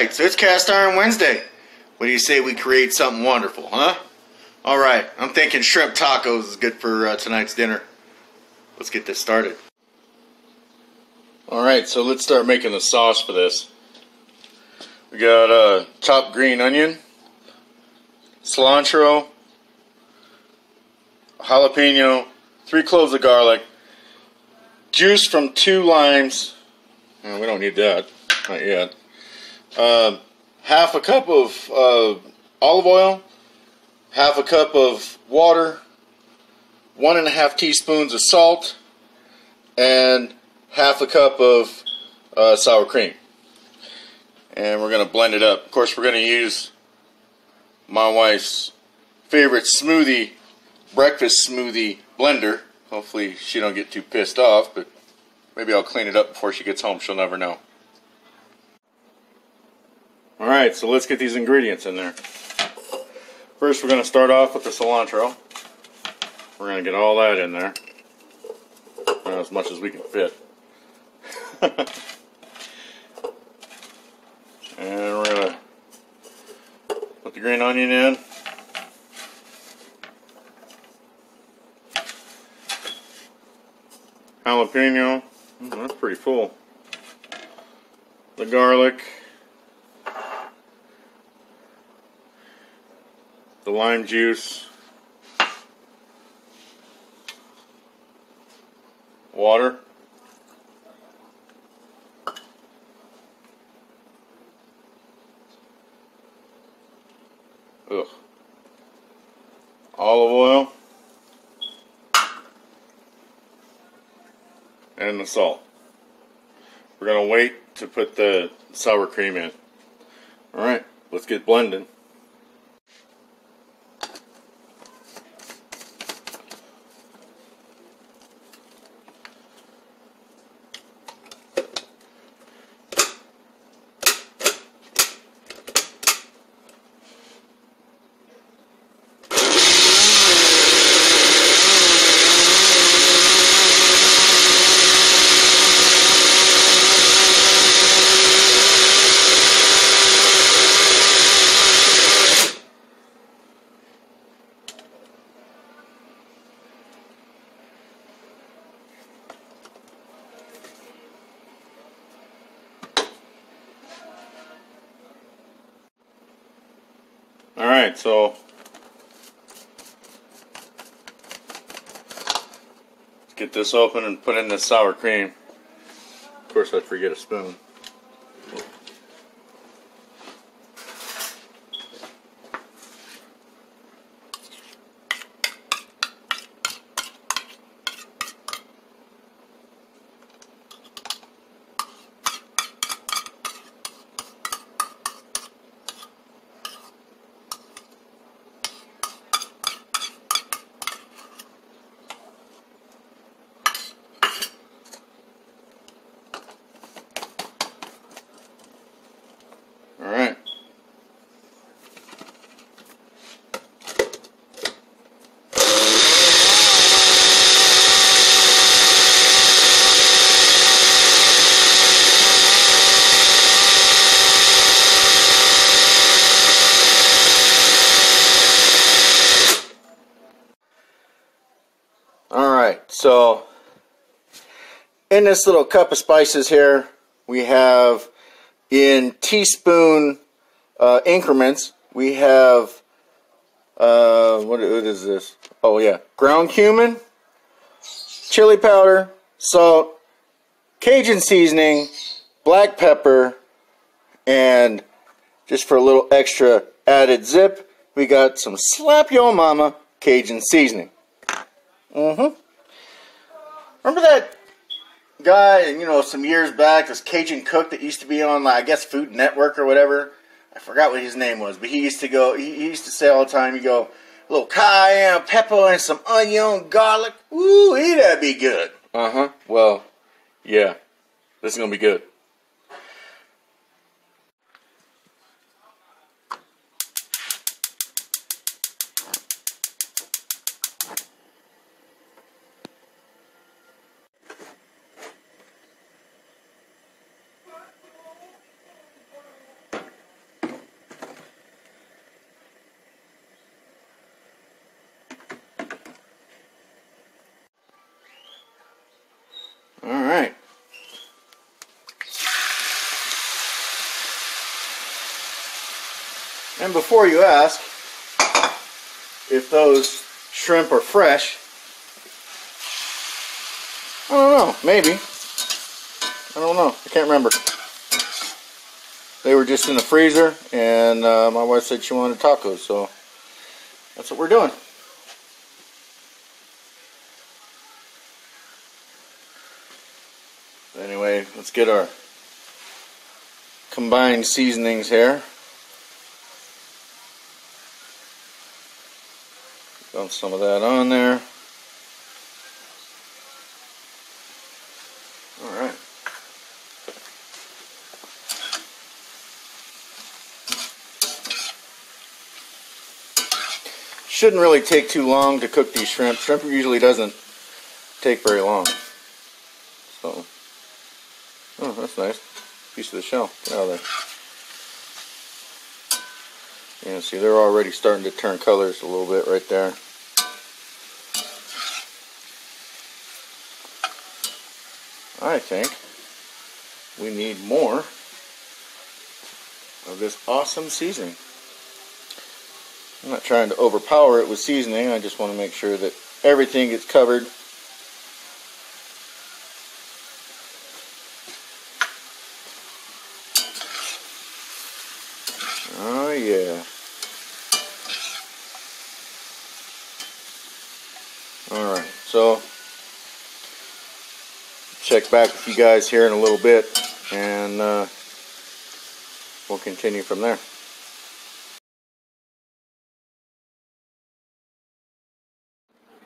Right, so it's Cast Iron Wednesday. What do you say we create something wonderful, huh? All right, I'm thinking shrimp tacos is good for uh, tonight's dinner. Let's get this started. All right, so let's start making the sauce for this. We got uh, chopped green onion, cilantro, jalapeno, three cloves of garlic, juice from two limes. Oh, we don't need that, not yet. Uh, half a cup of uh, olive oil, half a cup of water, one and a half teaspoons of salt, and half a cup of uh, sour cream. And we're going to blend it up. Of course, we're going to use my wife's favorite smoothie, breakfast smoothie blender. Hopefully she don't get too pissed off, but maybe I'll clean it up before she gets home. She'll never know. Alright, so let's get these ingredients in there. First, we're going to start off with the cilantro. We're going to get all that in there. As much as we can fit. and we're going to put the green onion in. Jalapeno. Mm, that's pretty full. The garlic. The lime juice. Water. Ugh. Olive oil. And the salt. We're going to wait to put the sour cream in. Alright, let's get blending. Alright, so get this open and put in the sour cream. Of course, I'd forget a spoon. Alright. Alright, so in this little cup of spices here, we have in teaspoon uh, increments, we have, uh, what, what is this? Oh yeah, ground cumin, chili powder, salt, Cajun seasoning, black pepper, and just for a little extra added zip, we got some Slap Yo Mama Cajun seasoning. Mm-hmm. Remember that guy, you know, some years back, this Cajun cook that used to be on, like, I guess, Food Network or whatever. I forgot what his name was, but he used to go, he, used to say all the time, you go, a little cayenne pepper and some onion, garlic. Ooh, that'd be good. Uh huh. Well, yeah, this is gonna be good. And before you ask if those shrimp are fresh, I don't know, maybe. I don't know, I can't remember. They were just in the freezer, and uh, my wife said she wanted tacos, so that's what we're doing. Anyway, let's get our combined seasonings here. Dump some of that on there. Alright. Shouldn't really take too long to cook these shrimp. Shrimp usually doesn't take very long. So, oh, that's nice. Piece of the shell. Get out of there. Yeah, see, they're already starting to turn colors a little bit right there. I think we need more of this awesome seasoning. I'm not trying to overpower it with seasoning, I just want to make sure that everything gets covered. Oh yeah. Alright, so check back with you guys here in a little bit and uh, we'll continue from there.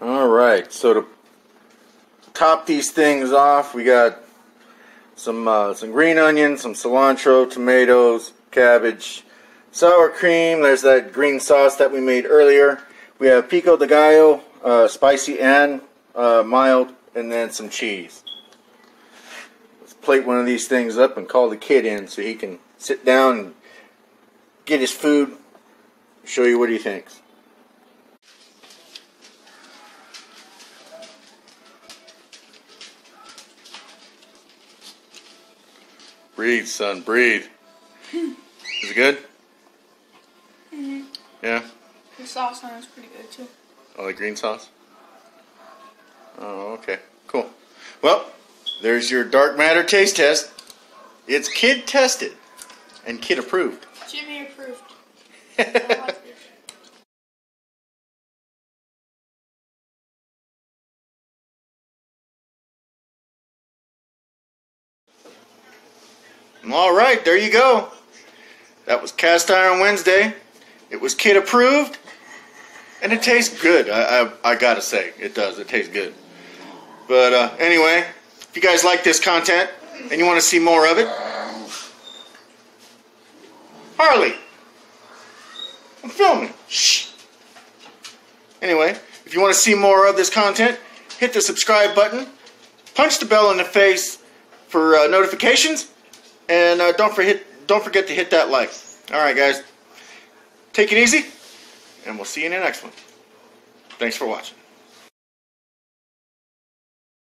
Alright, so to top these things off, we got some uh, some green onions, some cilantro, tomatoes, cabbage, sour cream. There's that green sauce that we made earlier. We have pico de gallo, uh, spicy and uh, mild, and then some cheese. Plate one of these things up and call the kid in so he can sit down and get his food, show you what he thinks. Breathe, son, breathe. Is it good? hmm Yeah? The sauce on it's pretty good too. Oh, the green sauce? Oh, okay. Cool. Well, there's your dark matter taste test. It's kid tested and kid approved. Jimmy approved. I like this. All right, there you go. That was Cast Iron Wednesday. It was kid approved, and it tastes good. I, I, I gotta say, it does. It tastes good. But uh, anyway, if you guys like this content and you want to see more of it, Harley, I'm filming. Shh. Anyway, if you want to see more of this content, hit the subscribe button, punch the bell in the face for uh, notifications, and uh, don't forget don't forget to hit that like. All right, guys, take it easy, and we'll see you in the next one. Thanks for watching.